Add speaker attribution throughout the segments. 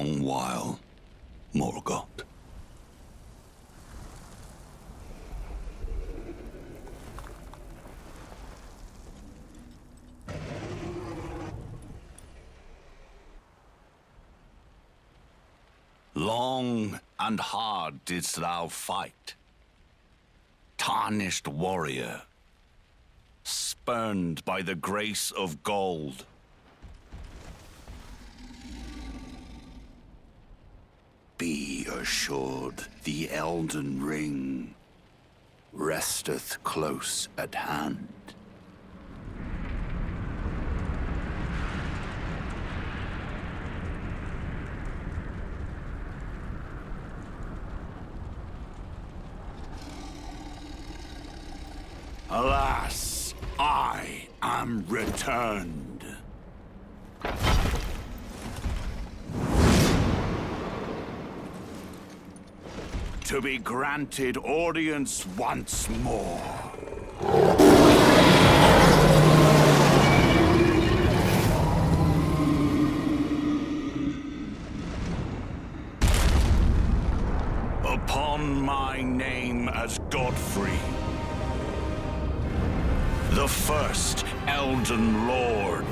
Speaker 1: long while, Morgott. Long and hard didst thou fight, tarnished warrior, spurned by the grace of gold. Assured the Elden Ring resteth close at hand. Alas, I am returned. To be granted audience once more. Upon my name as Godfrey the first Elden Lord.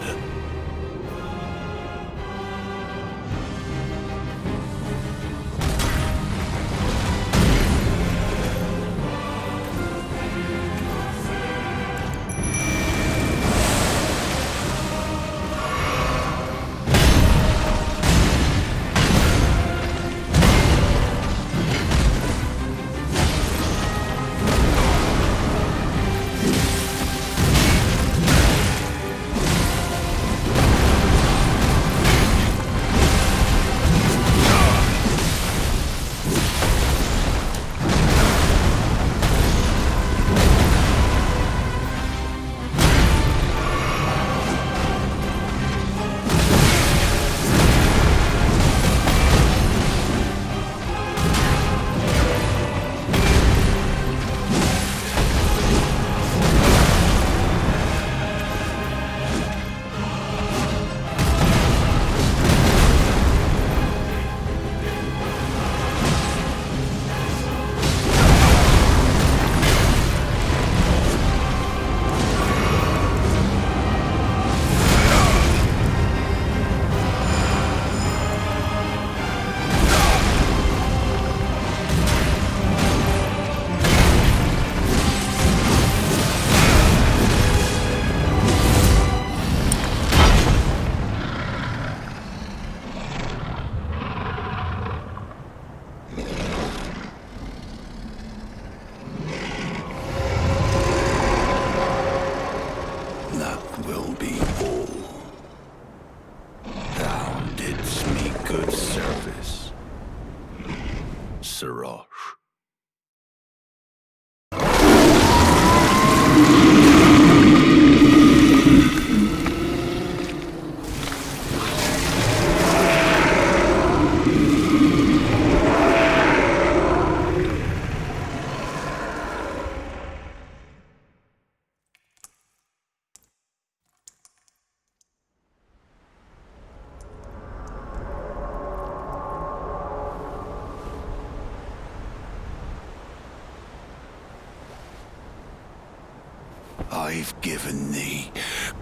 Speaker 1: I've given thee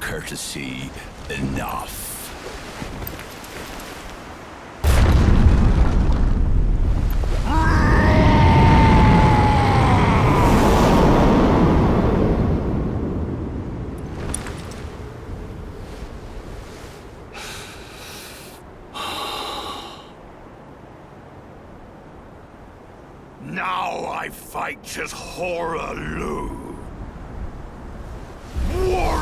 Speaker 1: courtesy enough. Now I fight as Hoarah Loux. War!